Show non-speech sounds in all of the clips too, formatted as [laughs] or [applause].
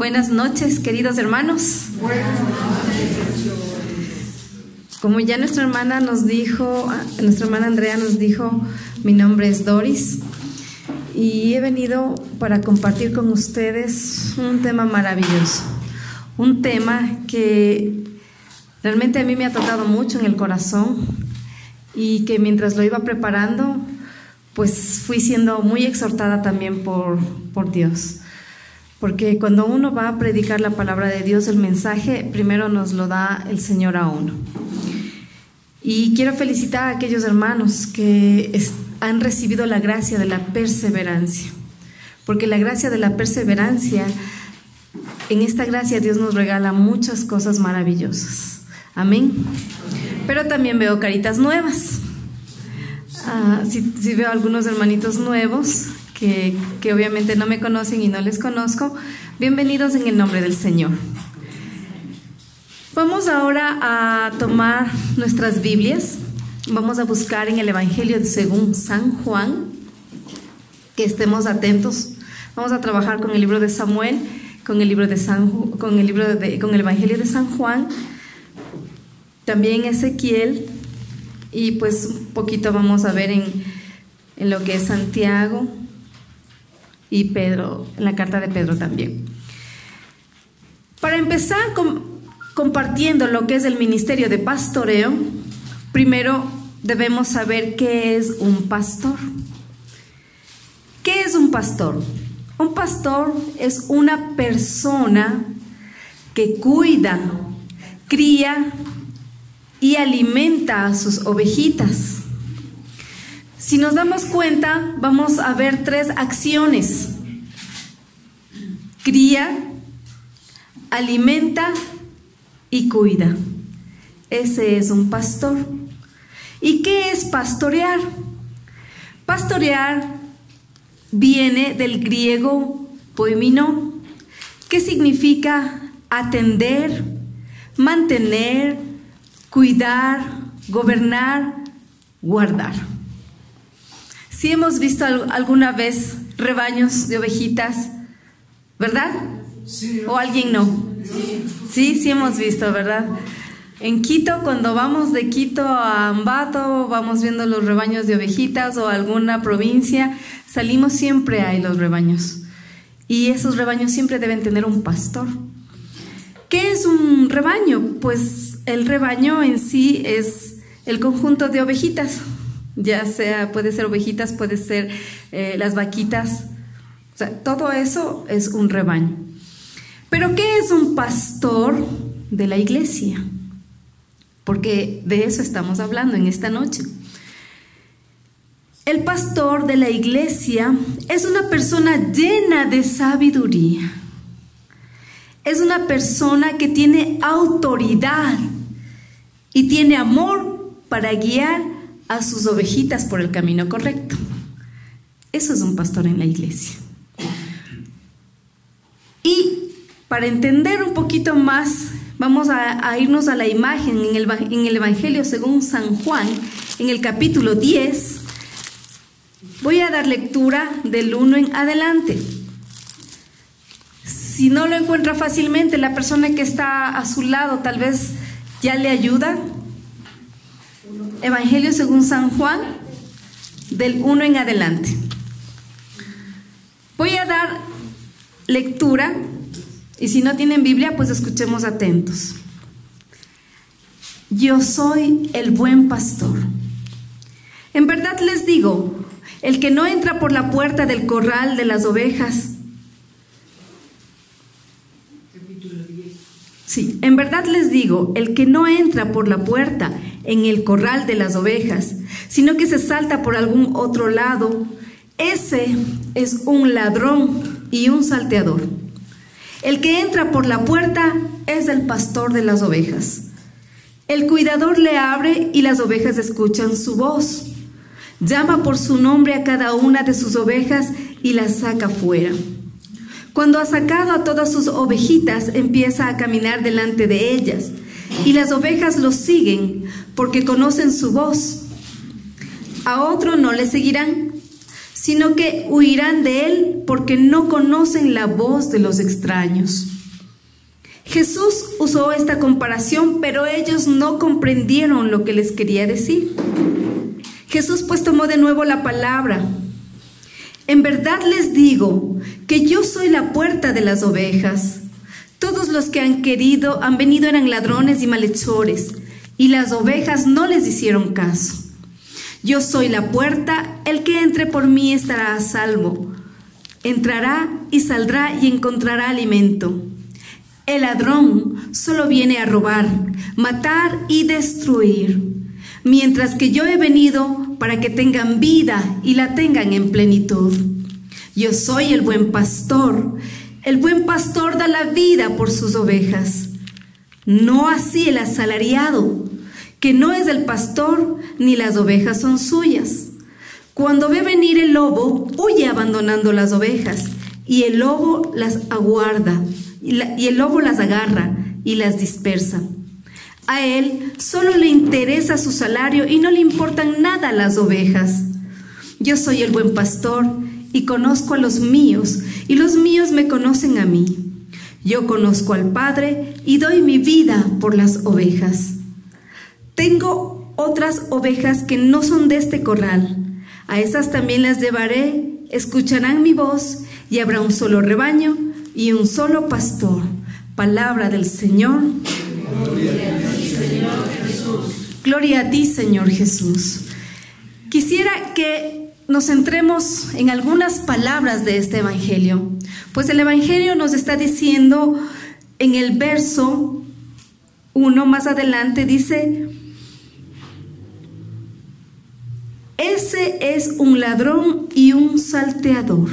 Buenas noches, queridos hermanos. Como ya nuestra hermana nos dijo, nuestra hermana Andrea nos dijo, mi nombre es Doris y he venido para compartir con ustedes un tema maravilloso, un tema que realmente a mí me ha tocado mucho en el corazón y que mientras lo iba preparando, pues fui siendo muy exhortada también por, por Dios. Porque cuando uno va a predicar la palabra de Dios, el mensaje primero nos lo da el Señor a uno. Y quiero felicitar a aquellos hermanos que han recibido la gracia de la perseverancia. Porque la gracia de la perseverancia, en esta gracia Dios nos regala muchas cosas maravillosas. Amén. Pero también veo caritas nuevas. Ah, si, veo algunos hermanitos nuevos, que, obviamente no me conocen y no les conozco, bienvenidos en el nombre del Señor. Vamos ahora a tomar nuestras Biblias, vamos a buscar en el Evangelio según San Juan, que estemos atentos. Vamos a trabajar con el libro de Samuel, con el libro de San, con el libro de, con el Evangelio de San Juan, también Ezequiel y pues un poquito vamos a ver en, en lo que es Santiago, y Pedro, en la carta de Pedro también. Para empezar compartiendo lo que es el ministerio de pastoreo, primero debemos saber qué es un pastor. ¿Qué es un pastor? Un pastor es una persona que cuida, cría y alimenta a sus ovejitas. Si nos damos cuenta, vamos a ver tres acciones. Cría, alimenta y cuida. Ese es un pastor. ¿Y qué es pastorear? Pastorear viene del griego poimino, que significa atender, mantener, cuidar, gobernar, guardar. Si hemos visto alguna vez rebaños de ovejitas, ¿verdad? Sí. ¿O alguien no? Sí, sí hemos visto, ¿verdad? En Quito, cuando vamos de Quito a Ambato, vamos viendo los rebaños de ovejitas o alguna provincia, salimos siempre hay los rebaños. Y esos rebaños siempre deben tener un pastor. ¿Qué es un rebaño? Pues el rebaño en sí es el conjunto de ovejitas, ya sea, puede ser ovejitas, puede ser eh, las vaquitas, o sea, todo eso es un rebaño. Pero ¿qué es un pastor de la iglesia? Porque de eso estamos hablando en esta noche. El pastor de la iglesia es una persona llena de sabiduría. Es una persona que tiene autoridad y tiene amor para guiar a sus ovejitas por el camino correcto. Eso es un pastor en la iglesia. Y para entender un poquito más, vamos a, irnos a la imagen en el, en el Evangelio según San Juan, en el capítulo 10. Voy a dar lectura del 1 en adelante. Si no lo encuentra fácilmente, la persona que está a su lado tal vez ya le ayuda Evangelio según San Juan, del 1 en adelante. Voy a dar lectura y si no tienen Biblia, pues escuchemos atentos. Yo soy el buen pastor. En verdad les digo, el que no entra por la puerta del corral de las ovejas, Sí, en verdad les digo, el que no entra por la puerta en el corral de las ovejas, sino que se salta por algún otro lado, ese es un ladrón y un salteador. El que entra por la puerta es el pastor de las ovejas. El cuidador le abre y las ovejas escuchan su voz. Llama por su nombre a cada una de sus ovejas y las saca fuera. Cuando ha sacado a todas sus ovejitas, empieza a caminar delante de ellas, y las ovejas lo siguen porque conocen su voz. A otro no le seguirán, sino que huirán de él porque no conocen la voz de los extraños. Jesús usó esta comparación, pero ellos no comprendieron lo que les quería decir. Jesús pues tomó de nuevo la palabra. En verdad les digo que yo soy la puerta de las ovejas. Todos los que han querido han venido eran ladrones y malhechores, y las ovejas no les hicieron caso. Yo soy la puerta, el que entre por mí estará a salvo. Entrará y saldrá y encontrará alimento. El ladrón solo viene a robar, matar y destruir, mientras que yo he venido para que tengan vida y la tengan en plenitud. Yo soy el buen pastor. El buen pastor da la vida por sus ovejas. No así el asalariado que no es del pastor, ni las ovejas son suyas. Cuando ve venir el lobo, huye abandonando las ovejas, y el lobo las aguarda, y, el lobo las agarra y las dispersa. A él solo le interesa su salario y no le importan nada las ovejas. Yo soy el buen pastor y conozco a los míos, y los míos me conocen a mí. Yo conozco al Padre y doy mi vida por las ovejas. Tengo otras ovejas que no son de este corral. A esas también las llevaré, escucharán mi voz y habrá un solo rebaño y un solo pastor. Palabra del Señor. Gloria a ti, Señor Jesús. Gloria a ti, Señor Jesús. Quisiera que nos centremos en algunas palabras de este Evangelio, pues el Evangelio nos está diciendo en el verso 1 más adelante, dice, Ese es un ladrón y un salteador.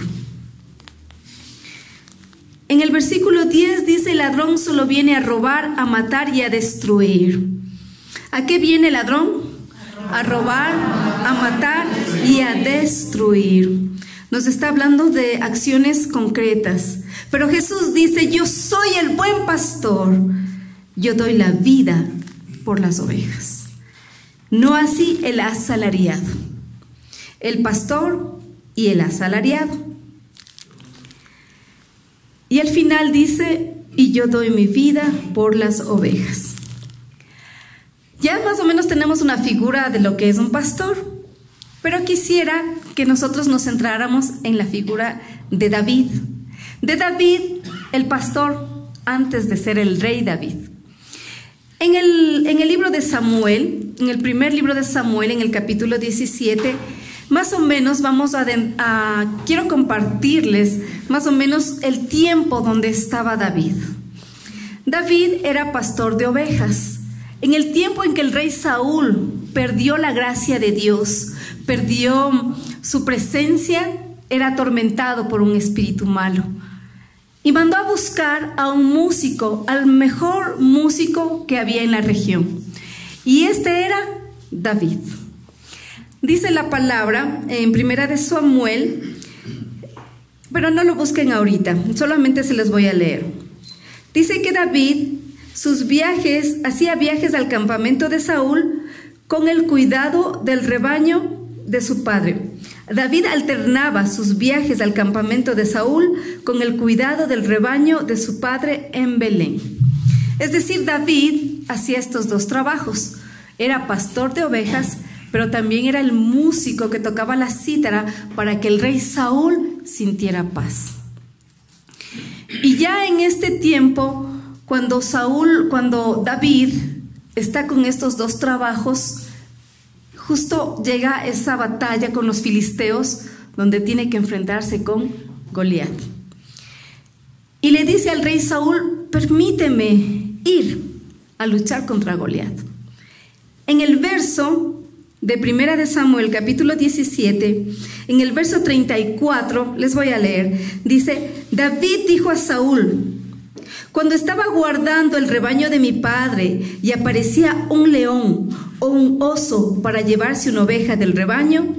En el versículo 10 dice, el ladrón solo viene a robar, a matar y a destruir. ¿A qué viene el ladrón? A robar, a matar y a destruir. Nos está hablando de acciones concretas. Pero Jesús dice, yo soy el buen pastor. Yo doy la vida por las ovejas. No así el asalariado el pastor y el asalariado. Y al final dice, y yo doy mi vida por las ovejas. Ya más o menos tenemos una figura de lo que es un pastor, pero quisiera que nosotros nos centráramos en la figura de David. De David, el pastor, antes de ser el rey David. En el, en el libro de Samuel, en el primer libro de Samuel, en el capítulo 17, más o menos vamos a, quiero compartirles más o menos el tiempo donde estaba David. David era pastor de ovejas. En el tiempo en que el rey Saúl perdió la gracia de Dios, perdió su presencia, era atormentado por un espíritu malo. Y mandó a buscar a un músico, al mejor músico que había en la región. Y este era David. Dice la palabra en Primera de Samuel, pero no lo busquen ahorita, solamente se les voy a leer. Dice que David, sus viajes, hacía viajes al campamento de Saúl con el cuidado del rebaño de su padre. David alternaba sus viajes al campamento de Saúl con el cuidado del rebaño de su padre en Belén. Es decir, David hacía estos dos trabajos. Era pastor de ovejas pero también era el músico que tocaba la cítara para que el rey Saúl sintiera paz. Y ya en este tiempo, cuando Saúl, cuando David está con estos dos trabajos, justo llega esa batalla con los filisteos donde tiene que enfrentarse con Goliat. Y le dice al rey Saúl, permíteme ir a luchar contra Goliat. En el verso de Primera de Samuel, capítulo 17, en el verso 34, les voy a leer, dice, David dijo a Saúl, cuando estaba guardando el rebaño de mi padre y aparecía un león o un oso para llevarse una oveja del rebaño,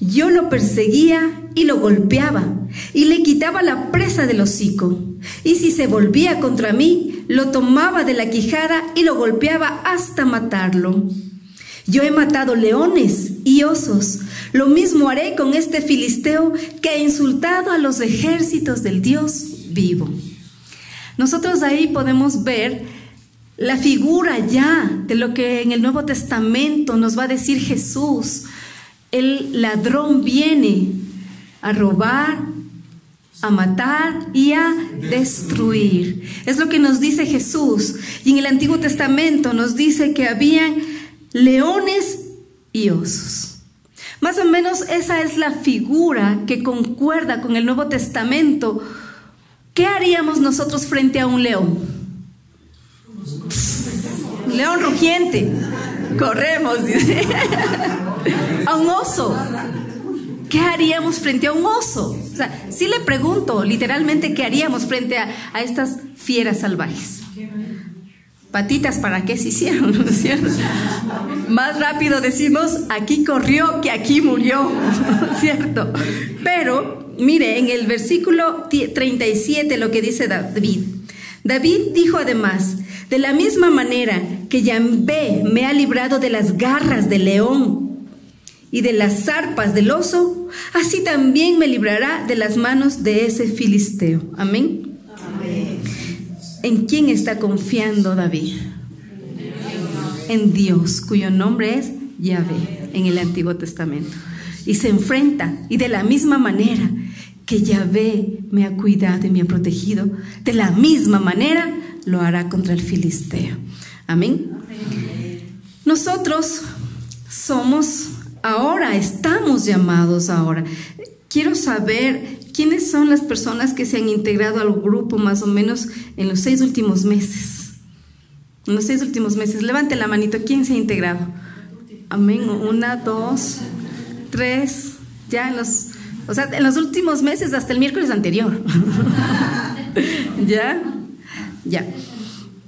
yo lo perseguía y lo golpeaba y le quitaba la presa del hocico. Y si se volvía contra mí, lo tomaba de la quijada y lo golpeaba hasta matarlo. Yo he matado leones y osos, Lo mismo haré con este filisteo que ha insultado a los ejércitos del Dios vivo. Nosotros ahí podemos ver la figura ya de lo que en el Nuevo Testamento nos va a decir Jesús. El ladrón viene a robar, a matar y a destruir. Es lo que nos dice Jesús. Y en el Antiguo Testamento nos dice que habían leones y osos. Más o menos esa es la figura que concuerda con el Nuevo Testamento. ¿Qué haríamos nosotros frente a un león? león rugiente. Corremos, dice. [laughs] A un oso. ¿Qué haríamos frente a un oso? O sea, sí le pregunto literalmente qué haríamos frente a, a estas fieras salvajes patitas para qué se hicieron, [laughs] ¿no es cierto? Más rápido decimos, aquí corrió que aquí murió, [laughs] ¿no es cierto? Pero, mire, en el versículo 37 lo que dice David. David dijo además, de la misma manera que Yahvé me ha librado de las garras del león y de las zarpas del oso, así también me librará de las manos de ese filisteo. Amén. ¿En quién está confiando David? En Dios, cuyo nombre es Yahvé en el Antiguo Testamento. Y se enfrenta, y de la misma manera que Yahvé me ha cuidado y me ha protegido, de la misma manera lo hará contra el filisteo. Amén. Nosotros somos ahora, estamos llamados ahora. Quiero saber ¿Quiénes son las personas que se han integrado al grupo más o menos en los seis últimos meses? En los seis últimos meses. Levante la manito. ¿Quién se ha integrado? Amén. Una, dos, tres. Ya en los, o sea, en los últimos meses hasta el miércoles anterior. [laughs] ¿Ya? Ya.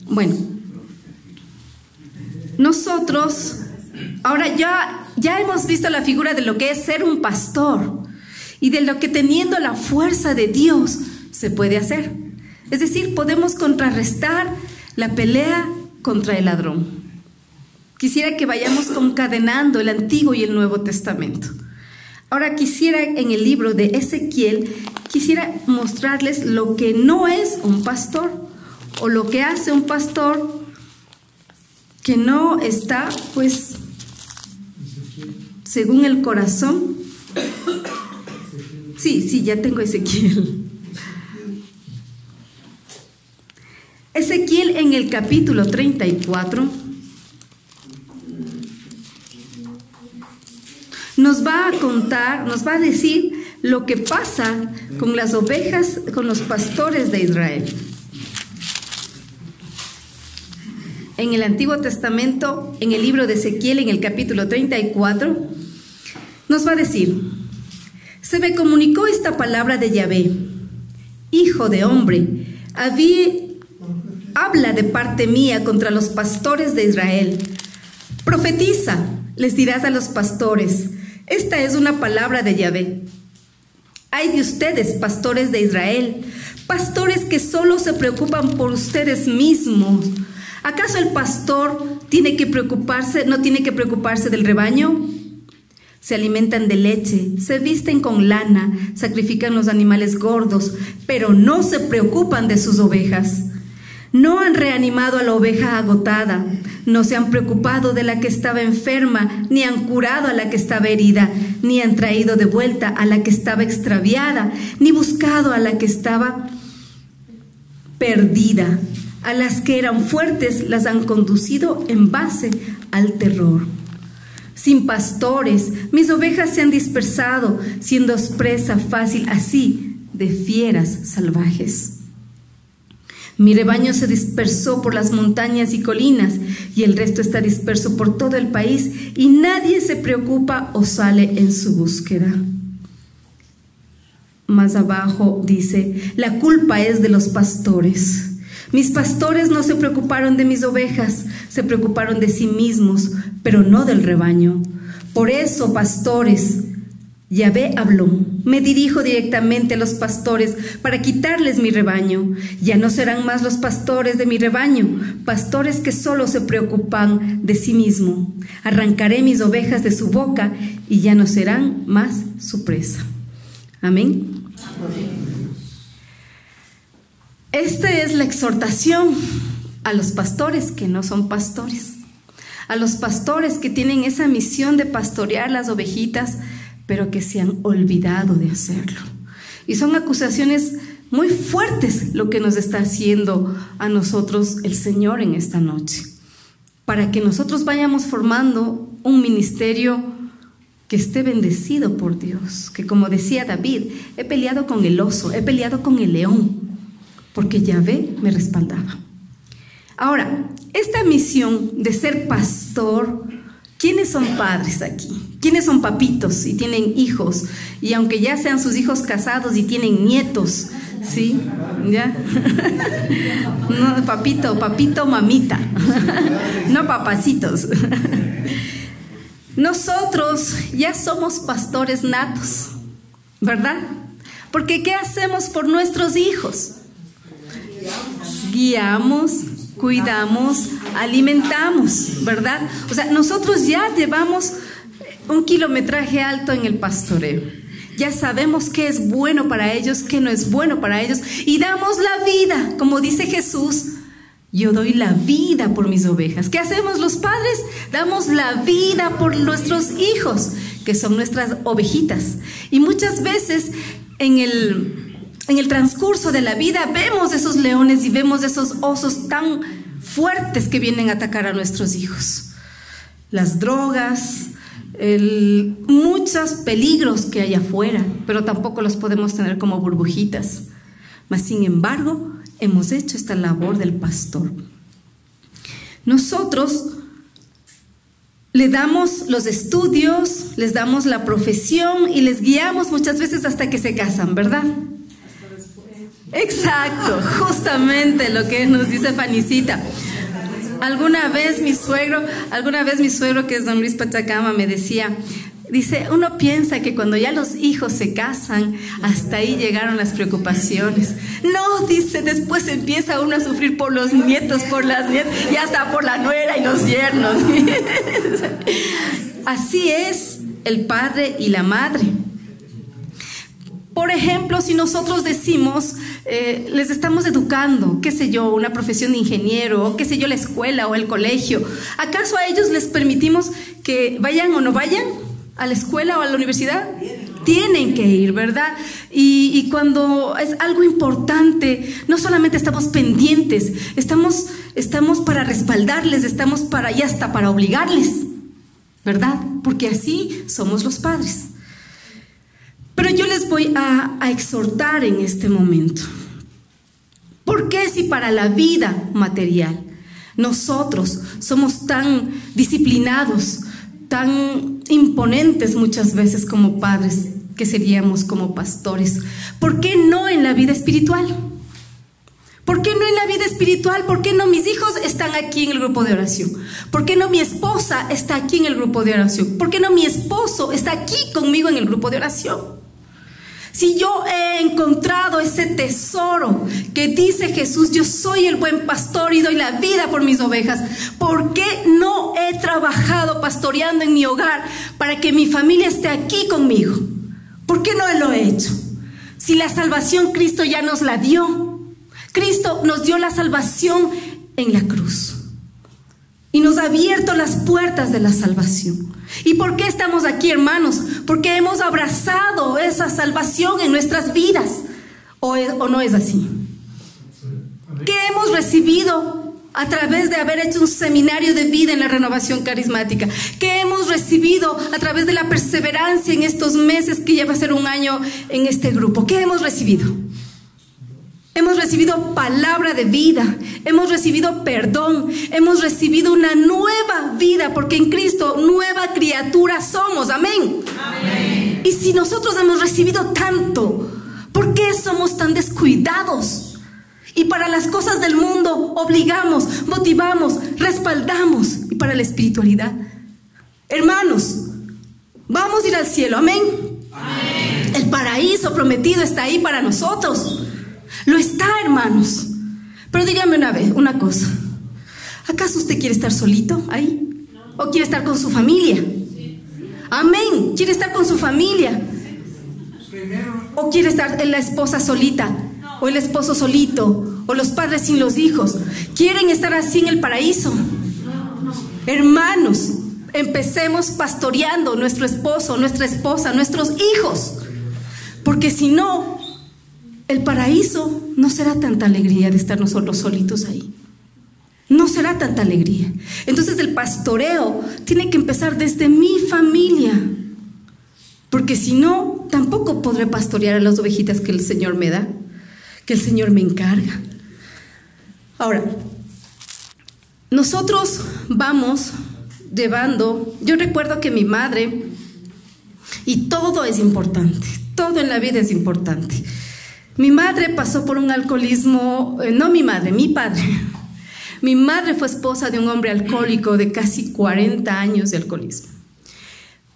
Bueno. Nosotros, ahora ya, ya hemos visto la figura de lo que es ser un pastor y de lo que teniendo la fuerza de Dios se puede hacer. Es decir, podemos contrarrestar la pelea contra el ladrón. Quisiera que vayamos concadenando el Antiguo y el Nuevo Testamento. Ahora quisiera en el libro de Ezequiel, quisiera mostrarles lo que no es un pastor o lo que hace un pastor que no está, pues, según el corazón Sí, sí, ya tengo Ezequiel. Ezequiel en el capítulo 34 nos va a contar, nos va a decir lo que pasa con las ovejas, con los pastores de Israel. En el Antiguo Testamento, en el libro de Ezequiel, en el capítulo 34, nos va a decir, se me comunicó esta palabra de Yahvé. Hijo de hombre, habla de parte mía contra los pastores de Israel. Profetiza, les dirás a los pastores, esta es una palabra de Yahvé. Hay de ustedes, pastores de Israel, pastores que solo se preocupan por ustedes mismos. ¿Acaso el pastor tiene que preocuparse, no tiene que preocuparse del rebaño? se alimentan de leche, se visten con lana, sacrifican los animales gordos, pero no se preocupan de sus ovejas. No han reanimado a la oveja agotada, no se han preocupado de la que estaba enferma, ni han curado a la que estaba herida, ni han traído de vuelta a la que estaba extraviada, ni buscado a la que estaba perdida. A las que eran fuertes las han conducido en base al terror sin pastores, mis ovejas se han dispersado, siendo presa fácil así de fieras salvajes. Mi rebaño se dispersó por las montañas y colinas, y el resto está disperso por todo el país, y nadie se preocupa o sale en su búsqueda. Más abajo dice, la culpa es de los pastores. Mis pastores no se preocuparon de mis ovejas, se preocuparon de sí mismos, pero no del rebaño. Por eso, pastores, Yahvé habló, me dirijo directamente a los pastores para quitarles mi rebaño. Ya no serán más los pastores de mi rebaño, pastores que solo se preocupan de sí mismo. Arrancaré mis ovejas de su boca y ya no serán más su presa. Amén. Esta es la exhortación a los pastores que no son pastores, a los pastores que tienen esa misión de pastorear las ovejitas pero que se han olvidado de hacerlo. Y son acusaciones muy fuertes lo que nos está haciendo a nosotros el Señor en esta noche, para que nosotros vayamos formando un ministerio que esté bendecido por Dios, que como decía David, he peleado con el oso, he peleado con el león, porque Yahvé me respaldaba. Ahora, esta misión de ser pastor, ¿quiénes son padres aquí? ¿Quiénes son papitos y tienen hijos? Y aunque ya sean sus hijos casados y tienen nietos, ¿sí? ¿Ya? [laughs] No, papito, papito, mamita. [laughs] No papacitos. [laughs] Nosotros ya somos pastores natos, ¿verdad? Porque ¿qué hacemos por nuestros hijos? Guiamos, cuidamos, alimentamos, ¿verdad? O sea, nosotros ya llevamos un kilometraje alto en el pastoreo. Ya sabemos qué es bueno para ellos, qué no es bueno para ellos. Y damos la vida, como dice Jesús. Yo doy la vida por mis ovejas. ¿Qué hacemos los padres? Damos la vida por nuestros hijos, que son nuestras ovejitas. Y muchas veces en el, en el transcurso de la vida vemos esos leones y vemos esos osos tan fuertes que vienen a atacar a nuestros hijos. Las drogas, muchos peligros que hay afuera, pero tampoco los podemos tener como burbujitas. Mas, sin embargo, hemos hecho esta labor del pastor. Nosotros le damos los estudios, les damos la profesión y les guiamos muchas veces hasta que se casan, ¿verdad? Exacto, justamente lo que nos dice Fanicita. Alguna vez mi suegro, alguna vez mi suegro que es don Luis Pachacama me decía, Dice, uno piensa que cuando ya los hijos se casan, hasta ahí llegaron las preocupaciones. No, dice, después empieza uno a sufrir por los nietos, por las nietas, y hasta por la nuera y los yernos. [laughs] Así es el padre y la madre. Por ejemplo, si nosotros decimos, eh, les estamos educando, qué sé yo, una profesión de ingeniero, qué sé yo, la escuela o el colegio, ¿acaso a ellos les permitimos que vayan o no vayan a la escuela o a la universidad? Tienen que ir, ¿verdad? Y, y cuando es algo importante, no solamente estamos pendientes, estamos, estamos para respaldarles, estamos para y hasta para obligarles, ¿verdad? Porque así somos los padres. Pero yo les voy a, exhortar en este momento. ¿Por qué si para la vida material nosotros somos tan disciplinados, tan imponentes muchas veces como padres que seríamos como pastores? ¿Por qué no en la vida espiritual? ¿Por qué no en la vida espiritual? ¿Por qué no mis hijos están aquí en el grupo de oración? ¿Por qué no mi esposa está aquí en el grupo de oración? ¿Por qué no mi esposo está aquí conmigo en el grupo de oración? Si yo he encontrado ese tesoro que dice Jesús, yo soy el buen pastor y doy la vida por mis ovejas, ¿por qué no he trabajado pastoreando en mi hogar para que mi familia esté aquí conmigo? ¿Por qué no lo he hecho? Si la salvación Cristo ya nos la dio. Cristo nos dio la salvación en la cruz y nos ha abierto las puertas de la salvación. ¿Y por qué estamos aquí, hermanos? Porque hemos abrazado esa salvación en nuestras vidas. ¿O, no es así? ¿Qué hemos recibido a través de haber hecho un seminario de vida en la renovación carismática? ¿Qué hemos recibido a través de la perseverancia en estos meses que ya va a ser un año en este grupo? ¿Qué hemos recibido? Hemos recibido palabra de vida, hemos recibido perdón, hemos recibido una nueva vida, porque en Cristo nueva criatura somos. Amén. Amén. Y si nosotros hemos recibido tanto, ¿por qué somos tan descuidados? Y para las cosas del mundo obligamos, motivamos, respaldamos. Y para la espiritualidad, hermanos, vamos a ir al cielo. Amén. El paraíso prometido está ahí para nosotros. Lo está, hermanos. Pero dígame una vez, una cosa. ¿Acaso usted quiere estar solito ahí? ¿O quiere estar con su familia? Amén. ¿Quiere estar con su familia? ¿O quiere estar la esposa solita? ¿O el esposo solito? ¿O los padres sin los hijos? ¿Quieren estar así en el paraíso? Hermanos, empecemos pastoreando nuestro esposo, nuestra esposa, nuestros hijos. Porque si no, el paraíso no será tanta alegría de estar nosotros solitos ahí. No será tanta alegría. Entonces el pastoreo tiene que empezar desde mi familia. Porque si no, tampoco podré pastorear a las ovejitas que el Señor me da, que el Señor me encarga. Ahora, nosotros vamos llevando, yo recuerdo que mi madre, y todo es importante, todo en la vida es importante. Mi madre pasó por un alcoholismo, eh, no mi madre, mi padre. Mi madre fue esposa de un hombre alcohólico de casi 40 años de alcoholismo.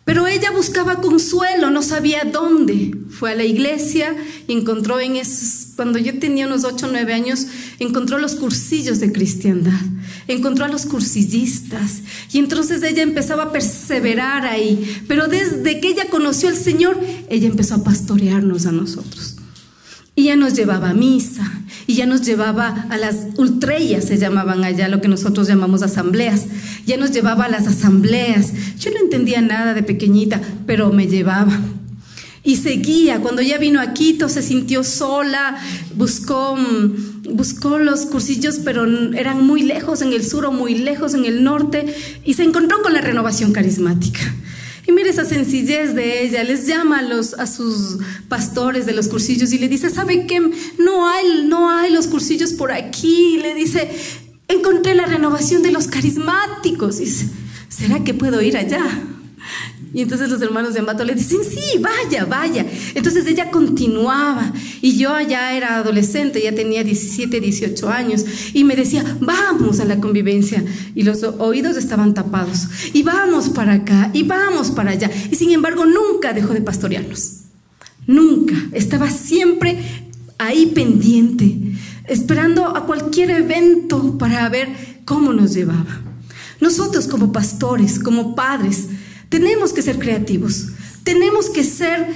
Pero ella buscaba consuelo, no sabía dónde. Fue a la iglesia y encontró en esos, cuando yo tenía unos 8 o 9 años, encontró los cursillos de cristiandad, encontró a los cursillistas y entonces ella empezaba a perseverar ahí. Pero desde que ella conoció al Señor, ella empezó a pastorearnos a nosotros. Y ya nos llevaba a misa, y ya nos llevaba a las ultrellas, se llamaban allá, lo que nosotros llamamos asambleas. Ya nos llevaba a las asambleas. Yo no entendía nada de pequeñita, pero me llevaba. Y seguía, cuando ya vino a Quito se sintió sola, buscó, mm, buscó los cursillos, pero eran muy lejos en el sur o muy lejos en el norte, y se encontró con la renovación carismática. Y mire esa sencillez de ella, les llama a, los, a sus pastores de los cursillos y le dice, ¿sabe qué? No hay, no hay los cursillos por aquí. le dice, encontré la renovación de los carismáticos. Y dice, ¿será que puedo ir allá? Y entonces los hermanos de Ambato le dicen, sí, vaya, vaya. Entonces ella continuaba y yo ya era adolescente, ya tenía 17, 18 años y me decía, vamos a la convivencia. Y los oídos estaban tapados. Y vamos para acá, y vamos para allá. Y sin embargo nunca dejó de pastorearnos. Nunca. Estaba siempre ahí pendiente, esperando a cualquier evento para ver cómo nos llevaba. Nosotros como pastores, como padres, tenemos que ser creativos, tenemos que ser,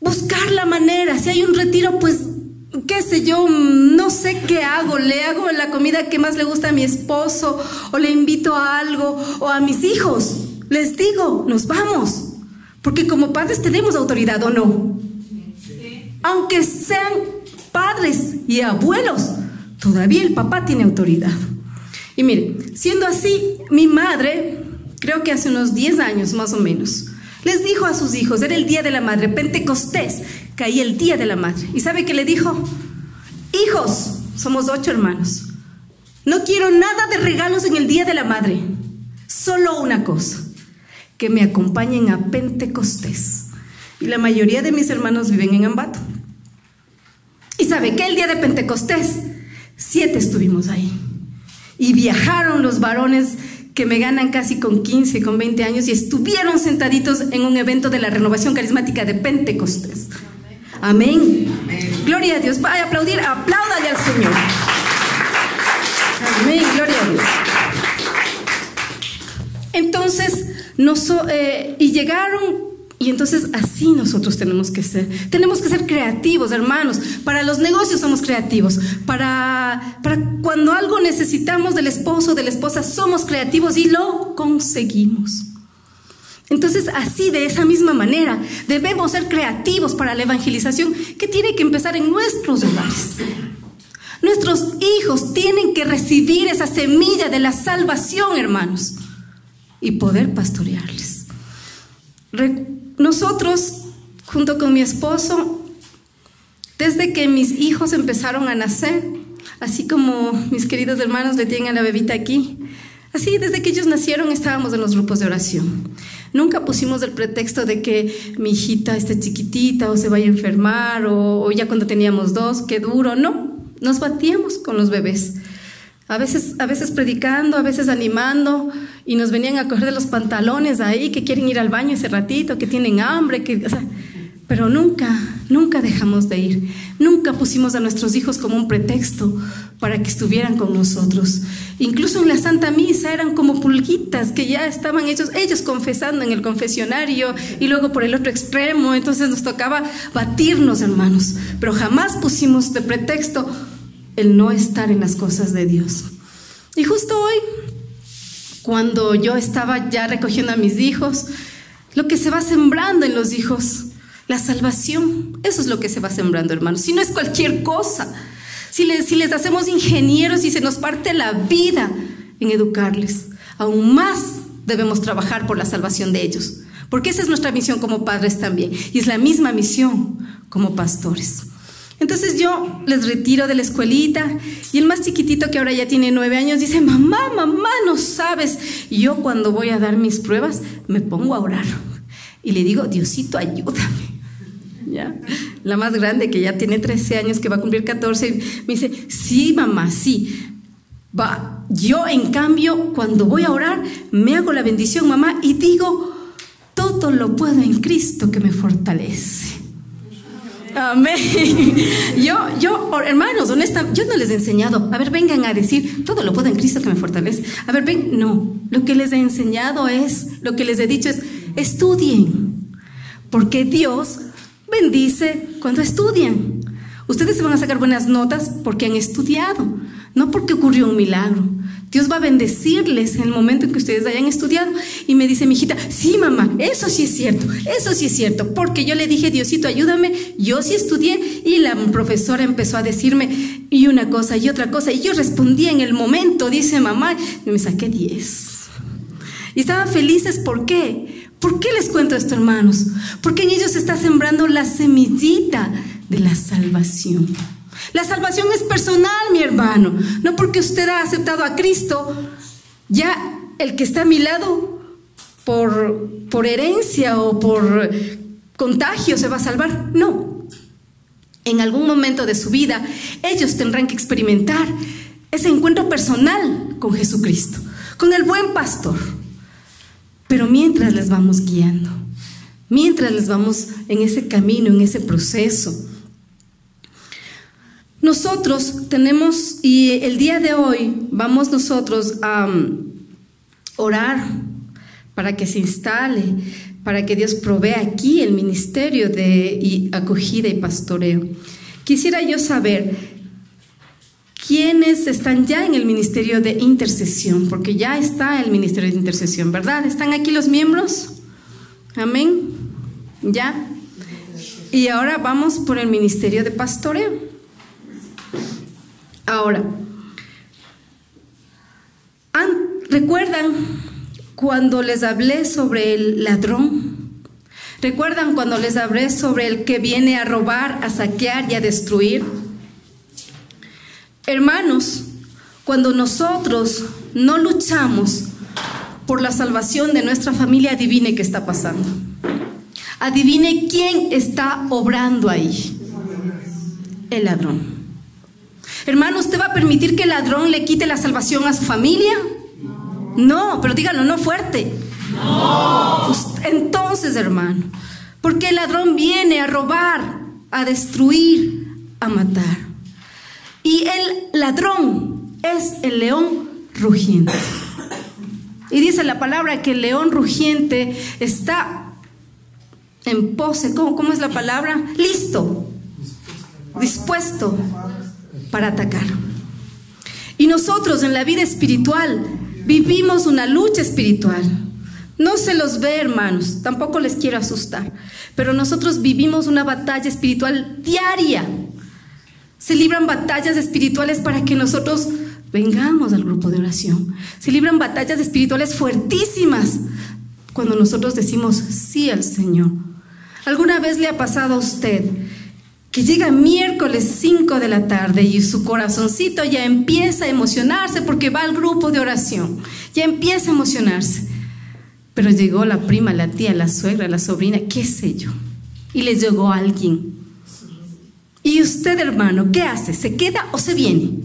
buscar la manera, si hay un retiro, pues qué sé yo, no sé qué hago, le hago la comida que más le gusta a mi esposo o le invito a algo o a mis hijos. Les digo, nos vamos, porque como padres tenemos autoridad o no. Aunque sean padres y abuelos, todavía el papá tiene autoridad. Y miren, siendo así, mi madre creo que hace unos 10 años más o menos, les dijo a sus hijos, era el día de la madre, Pentecostés, caía el día de la madre. ¿Y sabe qué le dijo? Hijos, somos ocho hermanos, no quiero nada de regalos en el día de la madre, solo una cosa, que me acompañen a Pentecostés. Y la mayoría de mis hermanos viven en Ambato. ¿Y sabe qué? El día de Pentecostés, siete estuvimos ahí. Y viajaron los varones que me ganan casi con 15, con 20 años y estuvieron sentaditos en un evento de la renovación carismática de Pentecostés. Amén. Gloria a Dios. Vaya a aplaudir, apláudale al Señor. Amén, gloria a Dios. Entonces, eh, y llegaron y entonces así nosotros tenemos que ser. Tenemos que ser creativos, hermanos. Para los negocios somos creativos. Para, para cuando algo necesitamos del esposo o de la esposa, somos creativos y lo conseguimos. Entonces, así, de esa misma manera, debemos ser creativos para la evangelización que tiene que empezar en nuestros hogares. Nuestros hijos tienen que recibir esa semilla de la salvación, hermanos, y poder pastorearles. Nosotros, junto con mi esposo, desde que mis hijos empezaron a nacer, así como mis queridos hermanos le tienen a la bebita aquí, así desde que ellos nacieron estábamos en los grupos de oración. Nunca pusimos el pretexto de que mi hijita esté chiquitita o se vaya a enfermar o, o ya cuando teníamos dos, qué duro, no, nos batíamos con los bebés. A veces, a veces predicando, a veces animando, y nos venían a coger de los pantalones ahí, que quieren ir al baño ese ratito, que tienen hambre, que, pero nunca, nunca dejamos de ir. Nunca pusimos a nuestros hijos como un pretexto para que estuvieran con nosotros. Incluso en la Santa Misa eran como pulguitas que ya estaban ellos, ellos confesando en el confesionario y luego por el otro extremo. Entonces nos tocaba batirnos, hermanos. Pero jamás pusimos de pretexto el no estar en las cosas de Dios. Y justo hoy, cuando yo estaba ya recogiendo a mis hijos, lo que se va sembrando en los hijos, la salvación, eso es lo que se va sembrando, hermanos. Si no es cualquier cosa, si les, si les hacemos ingenieros y se nos parte la vida en educarles, aún más debemos trabajar por la salvación de ellos. Porque esa es nuestra misión como padres también. Y es la misma misión como pastores. Entonces yo les retiro de la escuelita y el más chiquitito que ahora ya tiene nueve años dice, mamá, mamá, no sabes. Y yo cuando voy a dar mis pruebas me pongo a orar y le digo, Diosito, ayúdame. [laughs] ¿Ya? La más grande que ya tiene 13 años, que va a cumplir 14, me dice, sí, mamá, sí. Va. Yo, en cambio, cuando voy a orar, me hago la bendición, mamá, y digo, todo lo puedo en Cristo que me fortalece. Amén. [laughs] Yo, yo, hermanos, honestamente, yo no les he enseñado, a ver, vengan a decir, todo lo puedo en Cristo que me fortalece. A ver, ven, no, lo que les he enseñado es, lo que les he dicho es, estudien, porque Dios bendice cuando estudian. Ustedes se van a sacar buenas notas porque han estudiado, no porque ocurrió un milagro. Dios va a bendecirles en el momento en que ustedes hayan estudiado. Y me dice mi hijita, sí, mamá, eso sí es cierto, eso sí es cierto, porque yo le dije, Diosito, ayúdame, yo sí estudié y la profesora empezó a decirme y una cosa y otra cosa. Y yo respondí en el momento, dice mamá, y me saqué 10. Y estaban felices, ¿por qué? ¿Por qué les cuento esto, hermanos? Porque en ellos se está sembrando la semillita de la salvación. La salvación es personal, mi hermano. No porque usted ha aceptado a Cristo, ya el que está a mi lado, por, por herencia o por contagio, se va a salvar. No. En algún momento de su vida, ellos tendrán que experimentar ese encuentro personal con Jesucristo, con el buen pastor. Pero mientras les vamos guiando, mientras les vamos en ese camino, en ese proceso, nosotros tenemos, y el día de hoy vamos nosotros a um, orar para que se instale, para que Dios provea aquí el ministerio de acogida y pastoreo. Quisiera yo saber quiénes están ya en el ministerio de intercesión, porque ya está el ministerio de intercesión, ¿verdad? ¿Están aquí los miembros? Amén. ¿Ya? Y ahora vamos por el ministerio de pastoreo. Ahora, ¿recuerdan cuando les hablé sobre el ladrón? ¿Recuerdan cuando les hablé sobre el que viene a robar, a saquear y a destruir? Hermanos, cuando nosotros no luchamos por la salvación de nuestra familia, adivine qué está pasando. Adivine quién está obrando ahí. El ladrón. Hermano, ¿usted va a permitir que el ladrón le quite la salvación a su familia? No, pero díganlo, no fuerte. No. Entonces, hermano, porque el ladrón viene a robar, a destruir, a matar. Y el ladrón es el león rugiente. Y dice la palabra que el león rugiente está en pose. ¿Cómo, cómo es la palabra? Listo. Dispuesto para atacar. Y nosotros en la vida espiritual vivimos una lucha espiritual. No se los ve, hermanos, tampoco les quiero asustar, pero nosotros vivimos una batalla espiritual diaria. Se libran batallas espirituales para que nosotros vengamos al grupo de oración. Se libran batallas espirituales fuertísimas cuando nosotros decimos sí al Señor. ¿Alguna vez le ha pasado a usted que llega miércoles 5 de la tarde y su corazoncito ya empieza a emocionarse porque va al grupo de oración, ya empieza a emocionarse. Pero llegó la prima, la tía, la suegra, la sobrina, qué sé yo, y le llegó alguien. ¿Y usted, hermano, qué hace? ¿Se queda o se viene?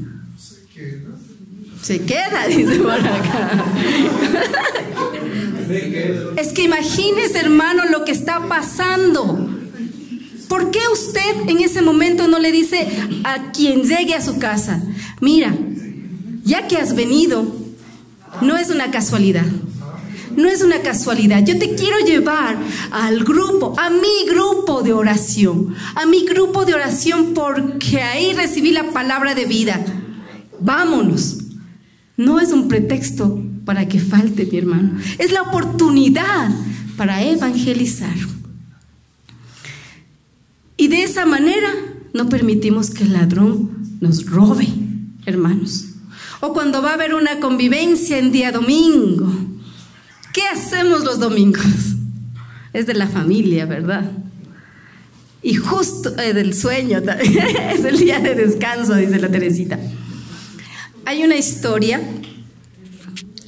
Se queda, dice por acá. Es que imagínese, hermano, lo que está pasando. ¿Por qué usted en ese momento no le dice a quien llegue a su casa, mira, ya que has venido, no es una casualidad. No es una casualidad. Yo te quiero llevar al grupo, a mi grupo de oración, a mi grupo de oración porque ahí recibí la palabra de vida. Vámonos. No es un pretexto para que falte mi hermano. Es la oportunidad para evangelizar. Y de esa manera no permitimos que el ladrón nos robe, hermanos. O cuando va a haber una convivencia en día domingo. ¿Qué hacemos los domingos? Es de la familia, ¿verdad? Y justo eh, del sueño, [laughs] es el día de descanso, dice la Teresita. Hay una historia,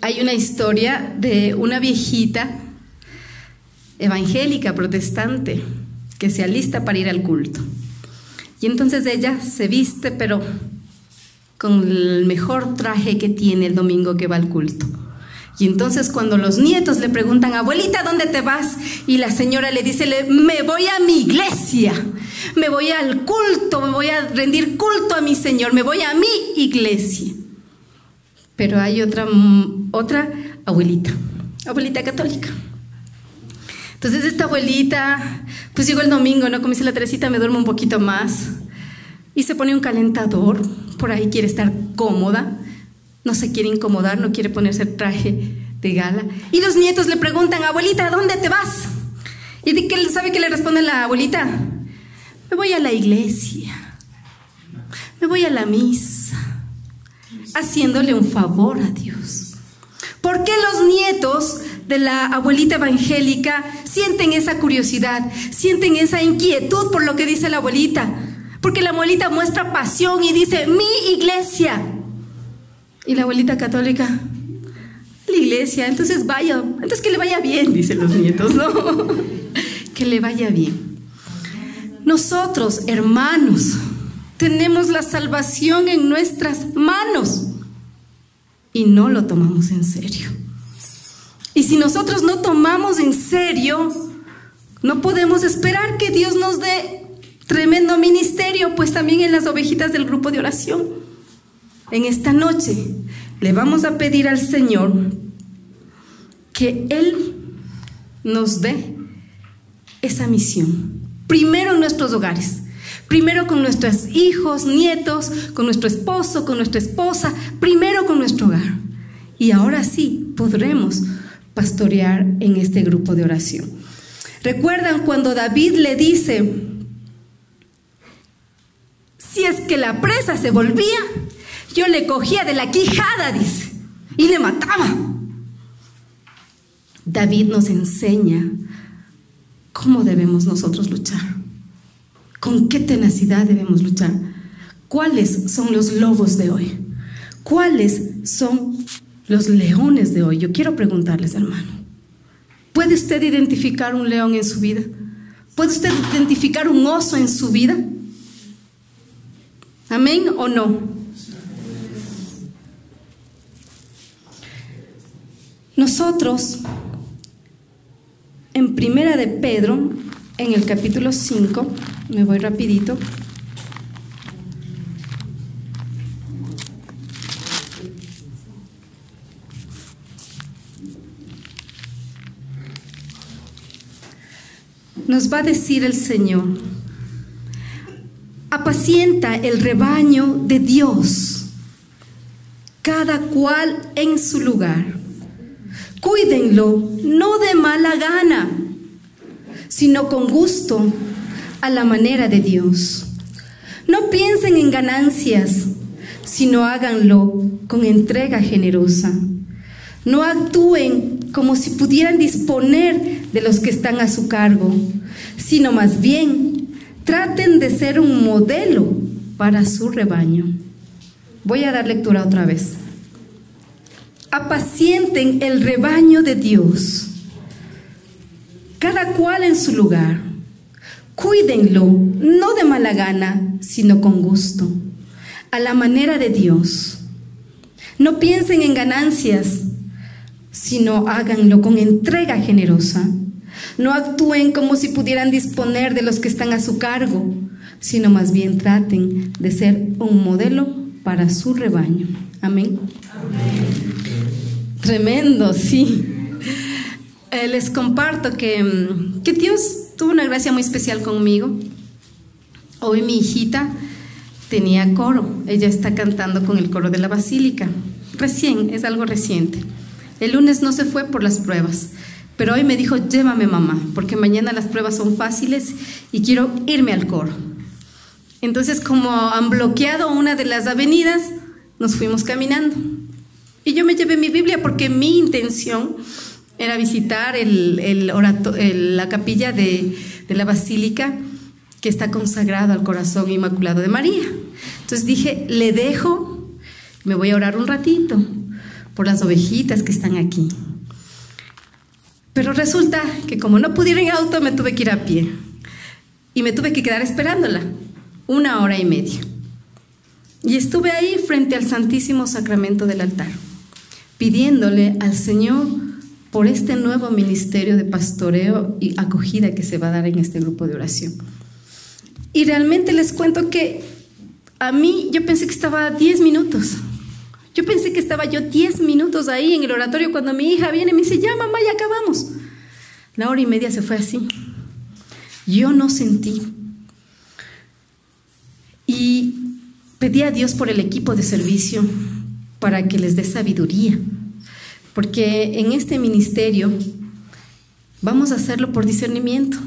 hay una historia de una viejita evangélica, protestante, que se alista para ir al culto. Y entonces ella se viste, pero con el mejor traje que tiene el domingo que va al culto. Y entonces cuando los nietos le preguntan, abuelita, ¿dónde te vas? Y la señora le dice, me voy a mi iglesia, me voy al culto, me voy a rendir culto a mi Señor, me voy a mi iglesia. Pero hay otra, otra abuelita, abuelita católica. Entonces esta abuelita, pues llegó el domingo, ¿no? Como dice la Teresita, me duermo un poquito más. Y se pone un calentador, por ahí quiere estar cómoda, no se quiere incomodar, no quiere ponerse el traje de gala. Y los nietos le preguntan, abuelita, ¿dónde te vas? ¿Y qué sabe qué le responde la abuelita? Me voy a la iglesia, me voy a la misa, haciéndole un favor a Dios. ¿Por qué los nietos de la abuelita evangélica sienten esa curiosidad, sienten esa inquietud por lo que dice la abuelita? Porque la abuelita muestra pasión y dice, mi iglesia. Y la abuelita católica, la iglesia, entonces vaya, entonces que le vaya bien, dicen los nietos, ¿no? [laughs] que le vaya bien. Nosotros, hermanos, tenemos la salvación en nuestras manos y no lo tomamos en serio. Y si nosotros no tomamos en serio, no podemos esperar que Dios nos dé tremendo ministerio, pues también en las ovejitas del grupo de oración. En esta noche le vamos a pedir al Señor que Él nos dé esa misión. Primero en nuestros hogares, primero con nuestros hijos, nietos, con nuestro esposo, con nuestra esposa, primero con nuestro hogar. Y ahora sí podremos pastorear en este grupo de oración. ¿Recuerdan cuando David le dice, si es que la presa se volvía, yo le cogía de la quijada, dice, y le mataba. David nos enseña cómo debemos nosotros luchar, con qué tenacidad debemos luchar, cuáles son los lobos de hoy, cuáles son los leones de hoy. Yo quiero preguntarles, hermano, ¿puede usted identificar un león en su vida? ¿Puede usted identificar un oso en su vida? ¿Amén o no? Nosotros, en Primera de Pedro, en el capítulo 5, me voy rapidito, nos va a decir el Señor, apacienta el rebaño de Dios, cada cual en su lugar. Cuídenlo, no de mala gana, sino con gusto, a la manera de Dios. No piensen en ganancias, sino háganlo con entrega generosa. No actúen como si pudieran disponer de los que están a su cargo, sino más bien traten de ser un modelo para su rebaño. Voy a dar lectura otra vez. Apacienten el rebaño de Dios, cada cual en su lugar. Cuídenlo, no de mala gana, sino con gusto, a la manera de Dios No piensen en ganancias, sino háganlo con entrega generosa. No actúen como si pudieran disponer de los que están a su cargo, sino más bien traten de ser un modelo para su rebaño. Amén. Tremendo, sí. Eh, les comparto que, mm, que Dios tuvo una gracia muy especial conmigo. Hoy mi hijita tenía coro. Ella está cantando con el coro de la basílica. Recién, es algo reciente. El lunes no se fue por las pruebas, pero hoy me dijo, llévame mamá, porque mañana las pruebas son fáciles y quiero irme al coro. Entonces, como han bloqueado una de las avenidas, nos fuimos caminando. Y yo me llevé mi Biblia porque mi intención era visitar la capilla de, de la basílica que está consagrado al corazón inmaculado de María. Entonces dije, le dejo, me voy a orar un ratito por las ovejitas que están aquí. Pero resulta que como no pudiera en auto, me tuve que ir a pie. Y me tuve que quedar esperándola una hora y media. Y estuve ahí frente al Santísimo Sacramento del altar, pidiéndole al Señor por este nuevo ministerio de pastoreo y acogida que se va a dar en este grupo de oración. Y realmente les cuento que a mí yo pensé que estaba 10 minutos. Yo pensé que estaba yo 10 minutos ahí en el oratorio cuando mi hija viene y me dice, ya mamá, ya acabamos. La hora y media se fue así. Yo no sentí. Y pedí a Dios por el equipo de servicio para que les dé sabiduría. Porque en este ministerio vamos a hacerlo por discernimiento.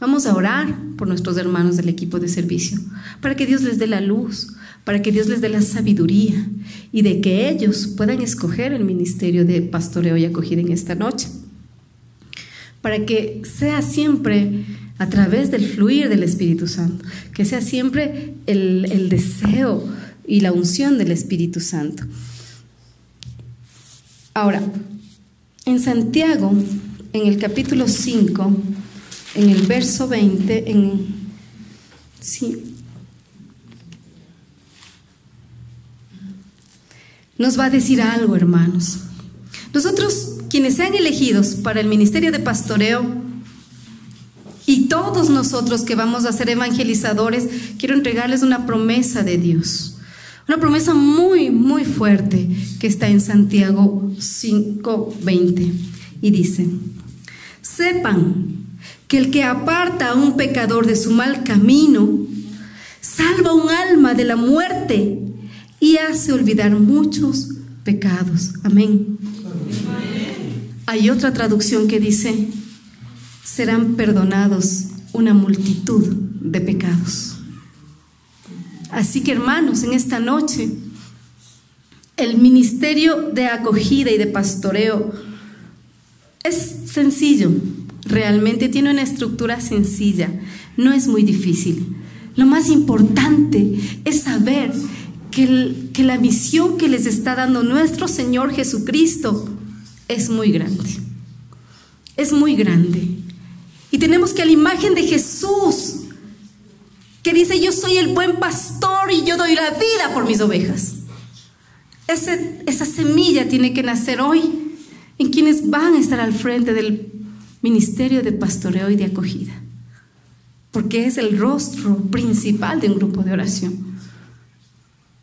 Vamos a orar por nuestros hermanos del equipo de servicio, para que Dios les dé la luz, para que Dios les dé la sabiduría y de que ellos puedan escoger el ministerio de pastoreo y acogida en esta noche. Para que sea siempre a través del fluir del Espíritu Santo, que sea siempre el, deseo y la unción del Espíritu Santo. Ahora, en Santiago, en el capítulo 5, en el verso 20, en, sí, nos va a decir algo, hermanos. Nosotros, quienes sean elegidos para el ministerio de pastoreo, y todos nosotros que vamos a ser evangelizadores, quiero entregarles una promesa de Dios. Una promesa muy, muy fuerte que está en Santiago 5:20. Y dice, sepan que el que aparta a un pecador de su mal camino, salva un alma de la muerte y hace olvidar muchos pecados. Amén. Hay otra traducción que dice, serán perdonados una multitud de pecados. Así que hermanos, en esta noche, el ministerio de acogida y de pastoreo es sencillo, realmente tiene una estructura sencilla, no es muy difícil. Lo más importante es saber que, la misión que les está dando nuestro Señor Jesucristo es muy grande. Es muy grande. Y tenemos que a la imagen de Jesús, que dice, yo soy el buen pastor y yo doy la vida por mis ovejas. esa semilla tiene que nacer hoy en quienes van a estar al frente del ministerio de pastoreo y de acogida, porque es el rostro principal de un grupo de oración.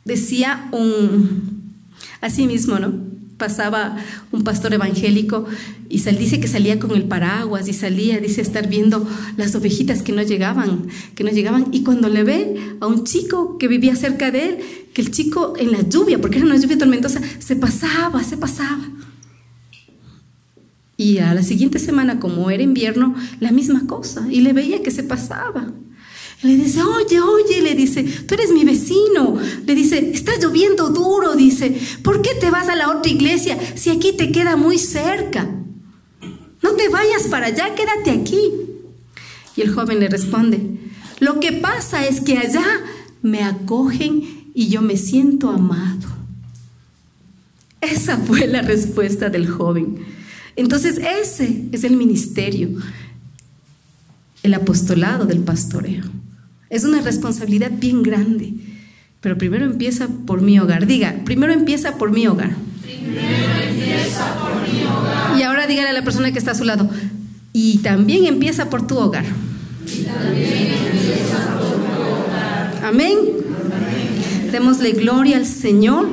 Decía un, así mismo, ¿no? Pasaba un pastor evangélico y sal, dice que salía con el paraguas y salía, dice, estar viendo las ovejitas que no llegaban, que no llegaban. Y cuando le ve a un chico que vivía cerca de él, que el chico en la lluvia, porque era una lluvia tormentosa, se pasaba, se pasaba. Y a la siguiente semana, como era invierno, la misma cosa. Y le veía que se pasaba. Le dice, oye, oye, le dice, tú eres mi vecino. Le dice, está lloviendo duro, dice, ¿por qué te vas a la otra iglesia si aquí te queda muy cerca? No te vayas para allá, quédate aquí. Y el joven le responde, lo que pasa es que allá me acogen y yo me siento amado. Esa fue la respuesta del joven. Entonces ese es el ministerio, el apostolado del pastoreo. Es una responsabilidad bien grande Pero primero empieza por mi hogar. Diga, primero empieza por mi hogar. Primero empieza por mi hogar. Y ahora dígale a la persona que está a su lado. Y también empieza por tu hogar. Y también empieza por tu hogar. Amén. Démosle gloria al Señor